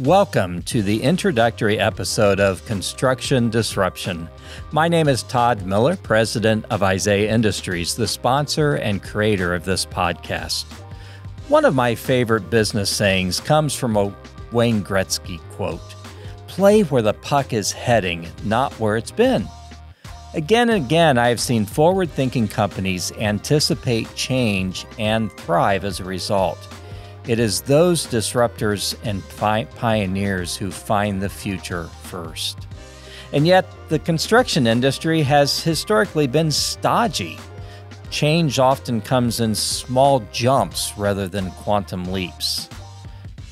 Welcome to the introductory episode of Construction Disruption. My name is Todd Miller, president of Isaiah Industries, the sponsor and creator of this podcast. One of my favorite business sayings comes from a Wayne Gretzky quote Play where the puck is heading, not where it's been. Again and again, I have seen forward thinking companies anticipate change and thrive as a result. It is those disruptors and pioneers who find the future first. And yet, the construction industry has historically been stodgy. Change often comes in small jumps rather than quantum leaps.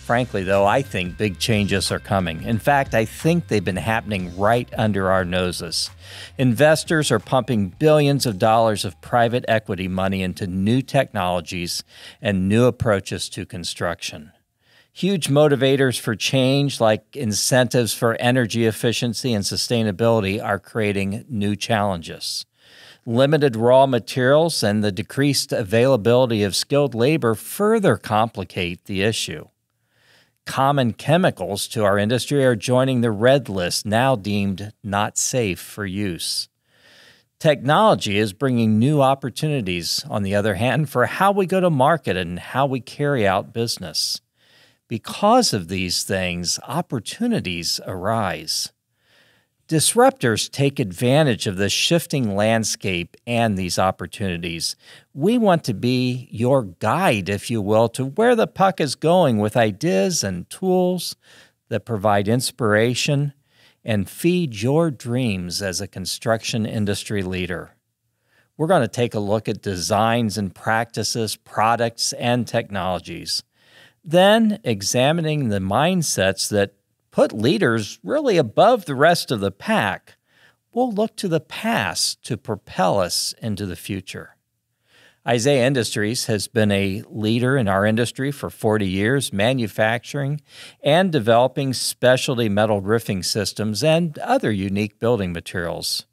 Frankly, though, I think big changes are coming. In fact, I think they've been happening right under our noses. Investors are pumping billions of dollars of private equity money into new technologies and new approaches to construction. Huge motivators for change, like incentives for energy efficiency and sustainability, are creating new challenges. Limited raw materials and the decreased availability of skilled labor further complicate the issue common chemicals to our industry are joining the red list, now deemed not safe for use. Technology is bringing new opportunities, on the other hand, for how we go to market and how we carry out business. Because of these things, opportunities arise. Disruptors take advantage of the shifting landscape and these opportunities. We want to be your guide, if you will, to where the puck is going with ideas and tools that provide inspiration and feed your dreams as a construction industry leader. We're going to take a look at designs and practices, products, and technologies. Then, examining the mindsets that put leaders really above the rest of the pack, we'll look to the past to propel us into the future. Isaiah Industries has been a leader in our industry for 40 years, manufacturing and developing specialty metal roofing systems and other unique building materials.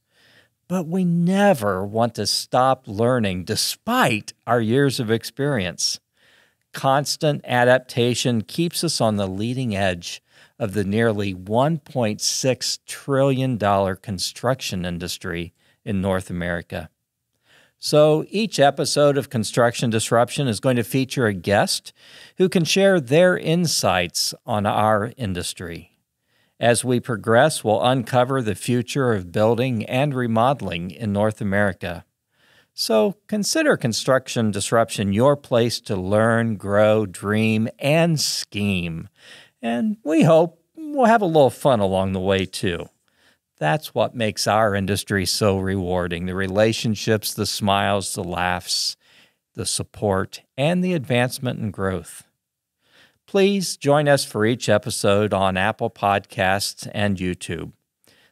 But we never want to stop learning despite our years of experience. Constant adaptation keeps us on the leading edge of the nearly $1.6 trillion construction industry in North America. So each episode of Construction Disruption is going to feature a guest who can share their insights on our industry. As we progress, we'll uncover the future of building and remodeling in North America. So consider Construction Disruption your place to learn, grow, dream, and scheme and we hope we'll have a little fun along the way too. That's what makes our industry so rewarding the relationships, the smiles, the laughs, the support, and the advancement and growth. Please join us for each episode on Apple Podcasts and YouTube.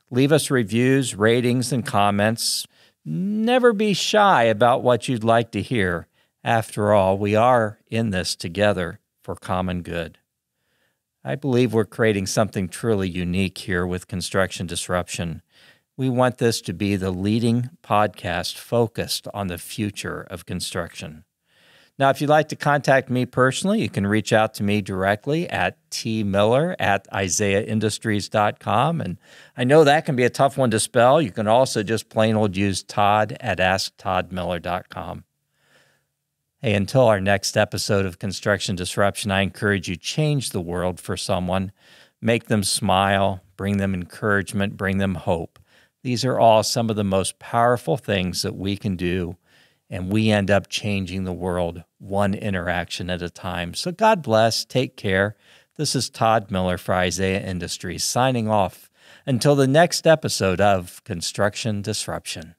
Leave us reviews, ratings, and comments. Never be shy about what you'd like to hear. After all, we are in this together for common good. I believe we're creating something truly unique here with Construction Disruption. We want this to be the leading podcast focused on the future of construction. Now, if you'd like to contact me personally, you can reach out to me directly at tmiller at isaiahindustries.com. And I know that can be a tough one to spell. You can also just plain old use Todd at asktoddmiller.com. Hey, until our next episode of Construction Disruption, I encourage you change the world for someone, make them smile, bring them encouragement, bring them hope. These are all some of the most powerful things that we can do, and we end up changing the world one interaction at a time. So God bless, take care. This is Todd Miller for Isaiah Industries signing off until the next episode of Construction Disruption.